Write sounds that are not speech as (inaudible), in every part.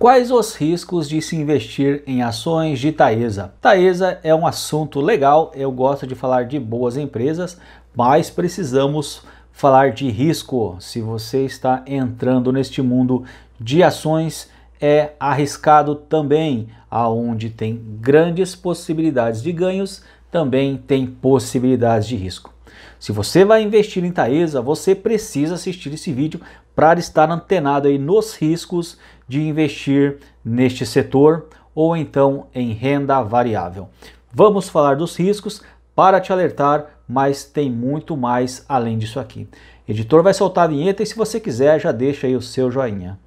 Quais os riscos de se investir em ações de Taesa? Taesa é um assunto legal, eu gosto de falar de boas empresas, mas precisamos falar de risco. Se você está entrando neste mundo de ações, é arriscado também, aonde tem grandes possibilidades de ganhos, também tem possibilidades de risco. Se você vai investir em Taesa, você precisa assistir esse vídeo para estar antenado aí nos riscos de investir neste setor ou então em renda variável. Vamos falar dos riscos para te alertar, mas tem muito mais além disso aqui. Editor vai soltar a vinheta e se você quiser já deixa aí o seu joinha.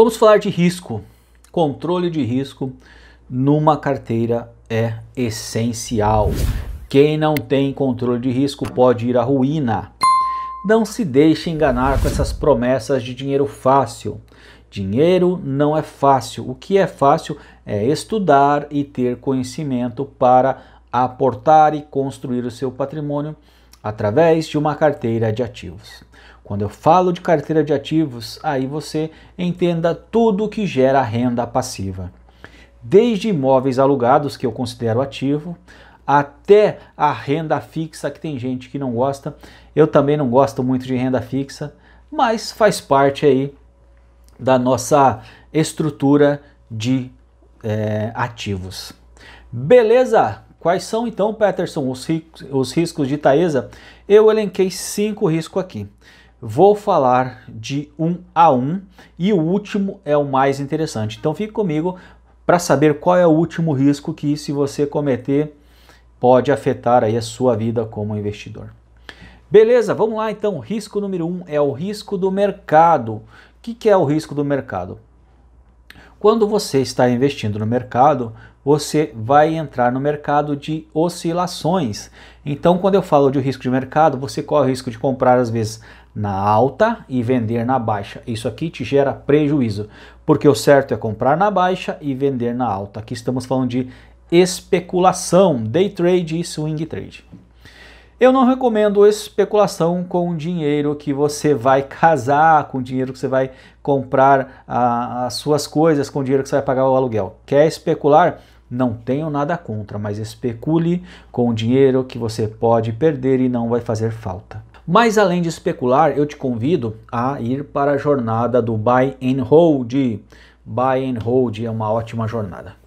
Vamos falar de risco. Controle de risco numa carteira é essencial. Quem não tem controle de risco pode ir à ruína. Não se deixe enganar com essas promessas de dinheiro fácil. Dinheiro não é fácil. O que é fácil é estudar e ter conhecimento para aportar e construir o seu patrimônio através de uma carteira de ativos. Quando eu falo de carteira de ativos, aí você entenda tudo que gera renda passiva. Desde imóveis alugados, que eu considero ativo, até a renda fixa, que tem gente que não gosta. Eu também não gosto muito de renda fixa, mas faz parte aí da nossa estrutura de é, ativos. Beleza? Quais são então, Peterson, os, os riscos de Taesa? Eu elenquei cinco riscos aqui. Vou falar de um a um e o último é o mais interessante. Então fique comigo para saber qual é o último risco que se você cometer pode afetar aí a sua vida como investidor. Beleza, vamos lá então. Risco número um é o risco do mercado. O que, que é o risco do mercado? Quando você está investindo no mercado, você vai entrar no mercado de oscilações. Então, quando eu falo de risco de mercado, você corre o risco de comprar às vezes na alta e vender na baixa. Isso aqui te gera prejuízo, porque o certo é comprar na baixa e vender na alta. Aqui estamos falando de especulação, day trade e swing trade. Eu não recomendo especulação com dinheiro que você vai casar, com dinheiro que você vai comprar a, as suas coisas, com dinheiro que você vai pagar o aluguel. Quer especular? Não tenho nada contra, mas especule com dinheiro que você pode perder e não vai fazer falta. Mas além de especular, eu te convido a ir para a jornada do Buy and Hold. Buy and Hold é uma ótima jornada.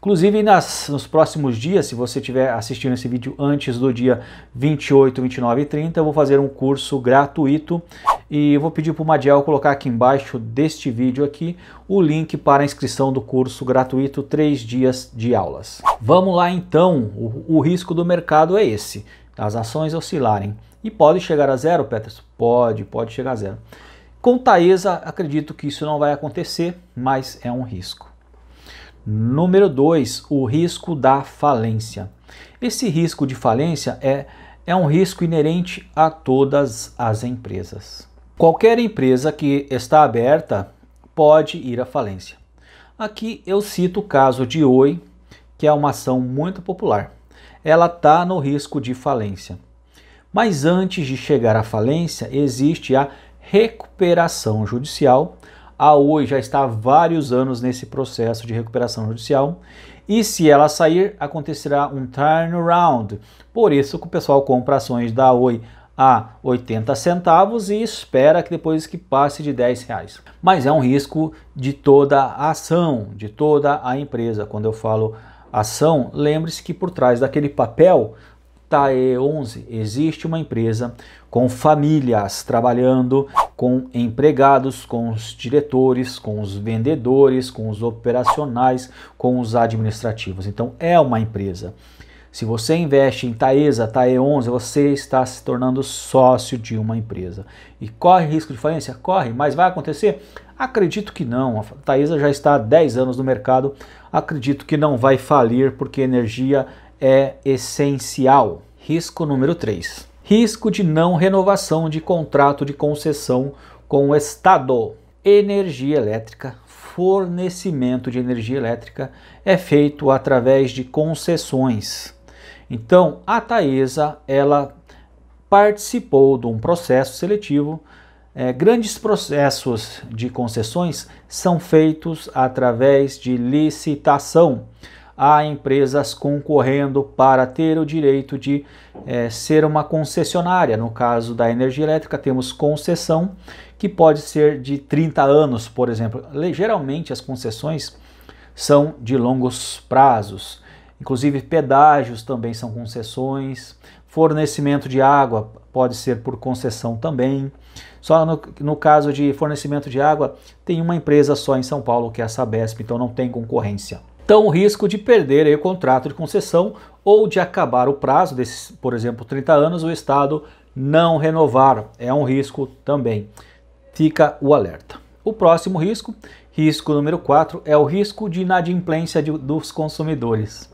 Inclusive nas, nos próximos dias, se você estiver assistindo esse vídeo antes do dia 28, 29 e 30, eu vou fazer um curso gratuito e eu vou pedir para o Madiel colocar aqui embaixo deste vídeo aqui o link para a inscrição do curso gratuito 3 dias de aulas. Vamos lá então, o, o risco do mercado é esse, as ações oscilarem. E pode chegar a zero, Peters? Pode, pode chegar a zero. Com Taesa, acredito que isso não vai acontecer, mas é um risco. Número 2, o risco da falência. Esse risco de falência é, é um risco inerente a todas as empresas. Qualquer empresa que está aberta pode ir à falência. Aqui eu cito o caso de Oi, que é uma ação muito popular. Ela está no risco de falência. Mas antes de chegar à falência, existe a recuperação judicial. A Oi já está há vários anos nesse processo de recuperação judicial. E se ela sair, acontecerá um turnaround. Por isso que o pessoal compra ações da Oi a 80 centavos e espera que depois que passe de 10 reais. Mas é um risco de toda a ação, de toda a empresa. Quando eu falo ação, lembre-se que por trás daquele papel TAE11 existe uma empresa com famílias trabalhando, com empregados, com os diretores, com os vendedores, com os operacionais, com os administrativos. Então é uma empresa. Se você investe em Taesa, TAE11, você está se tornando sócio de uma empresa. E corre risco de falência? Corre, mas vai acontecer? Acredito que não. A Taesa já está há 10 anos no mercado. Acredito que não vai falir porque energia é essencial. Risco número 3. Risco de não renovação de contrato de concessão com o Estado. Energia elétrica, fornecimento de energia elétrica é feito através de concessões. Então, a Taesa, ela participou de um processo seletivo. É, grandes processos de concessões são feitos através de licitação. Há empresas concorrendo para ter o direito de é, ser uma concessionária. No caso da energia elétrica, temos concessão que pode ser de 30 anos, por exemplo. Geralmente as concessões são de longos prazos. Inclusive pedágios também são concessões, fornecimento de água pode ser por concessão também. Só no, no, caso de fornecimento de água, tem uma empresa só em São Paulo, que é a Sabesp, então não tem concorrência. Então, o risco de perder aí, o contrato de concessão ou de acabar o prazo desses, por exemplo, 30 anos, o Estado não renovar, é um risco também. Fica o alerta. O próximo risco, risco número 4, é o risco de inadimplência de, dos consumidores.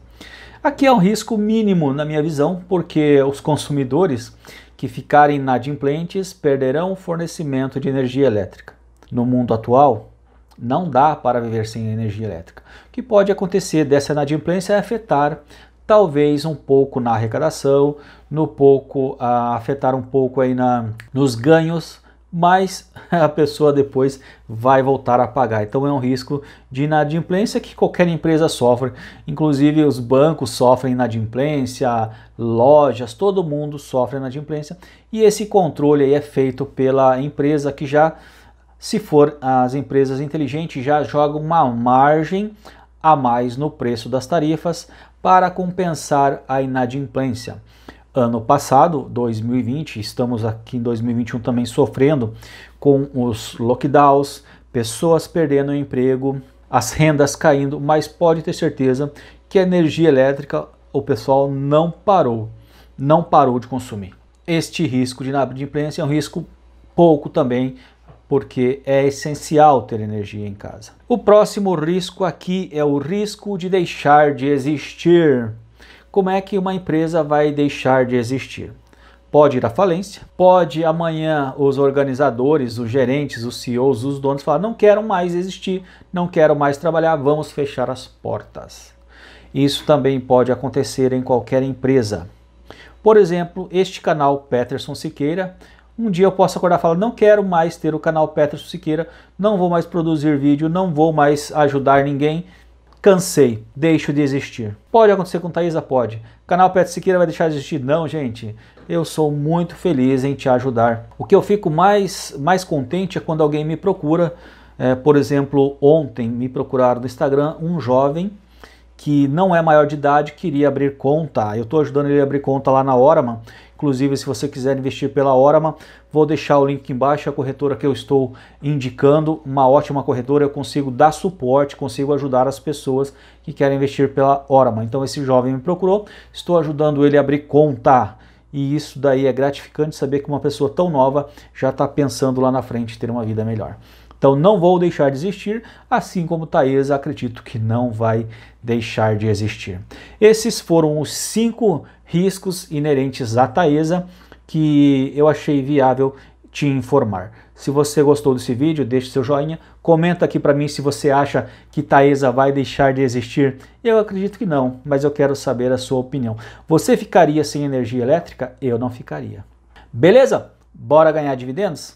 Aqui é um risco mínimo, na minha visão, porque os consumidores que ficarem inadimplentes perderão o fornecimento de energia elétrica. No mundo atual, não dá para viver sem energia elétrica. O que pode acontecer dessa inadimplência é afetar talvez um pouco na arrecadação, no pouco uh, afetar um pouco aí na, nos ganhos mas (laughs) a pessoa depois vai voltar a pagar. Então é um risco de inadimplência que qualquer empresa sofre, inclusive os bancos sofrem inadimplência, lojas, todo mundo sofre inadimplência e esse controle aí é feito pela empresa que já, se for as empresas inteligentes, já jogam uma margem a mais no preço das tarifas para compensar a inadimplência ano passado, 2020, estamos aqui em 2021 também sofrendo com os lockdowns, pessoas perdendo o emprego, as rendas caindo, mas pode ter certeza que a energia elétrica o pessoal não parou, não parou de consumir. Este risco de inadimplência é um risco pouco também, porque é essencial ter energia em casa. O próximo risco aqui é o risco de deixar de existir como é que uma empresa vai deixar de existir? Pode ir à falência, pode amanhã os organizadores, os gerentes, os CEOs, os donos falar: não quero mais existir, não quero mais trabalhar, vamos fechar as portas. Isso também pode acontecer em qualquer empresa. Por exemplo, este canal Peterson Siqueira, um dia eu posso acordar e falar: não quero mais ter o canal Peterson Siqueira, não vou mais produzir vídeo, não vou mais ajudar ninguém, cansei, deixo de existir. Pode acontecer com Thaisa? Pode. Canal Pet Siqueira vai deixar de existir? Não, gente. Eu sou muito feliz em te ajudar. O que eu fico mais, mais contente é quando alguém me procura. É, por exemplo, ontem me procuraram no Instagram um jovem que não é maior de idade, queria abrir conta. Eu estou ajudando ele a abrir conta lá na Oraman. Inclusive, se você quiser investir pela Oraman, vou deixar o link aqui embaixo, a corretora que eu estou indicando, uma ótima corretora, eu consigo dar suporte, consigo ajudar as pessoas que querem investir pela Oraman. Então esse jovem me procurou, estou ajudando ele a abrir conta. E isso daí é gratificante saber que uma pessoa tão nova já está pensando lá na frente ter uma vida melhor. Então não vou deixar de existir, assim como Taesa acredito que não vai deixar de existir. Esses foram os cinco riscos inerentes à Taesa que eu achei viável te informar. Se você gostou desse vídeo, deixe seu joinha, comenta aqui para mim se você acha que Taesa vai deixar de existir. Eu acredito que não, mas eu quero saber a sua opinião. Você ficaria sem energia elétrica? Eu não ficaria. Beleza? Bora ganhar dividendos?